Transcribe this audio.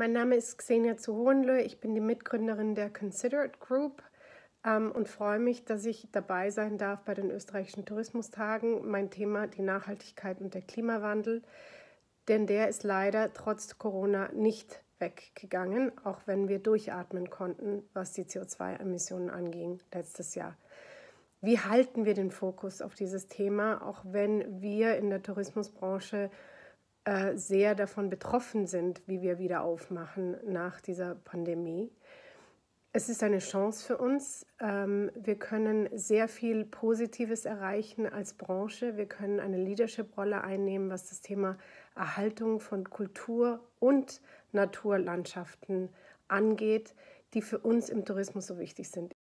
Mein Name ist Xenia zu Hohenlö. Ich bin die Mitgründerin der Considerate Group ähm, und freue mich, dass ich dabei sein darf bei den österreichischen Tourismustagen. Mein Thema die Nachhaltigkeit und der Klimawandel, denn der ist leider trotz Corona nicht weggegangen, auch wenn wir durchatmen konnten, was die CO2-Emissionen anging letztes Jahr. Wie halten wir den Fokus auf dieses Thema, auch wenn wir in der Tourismusbranche äh, sehr davon betroffen sind, wie wir wieder aufmachen nach dieser Pandemie. Es ist eine Chance für uns. Ähm, wir können sehr viel Positives erreichen als Branche. Wir können eine Leadership-Rolle einnehmen, was das Thema Erhaltung von Kultur und Naturlandschaften angeht, die für uns im Tourismus so wichtig sind.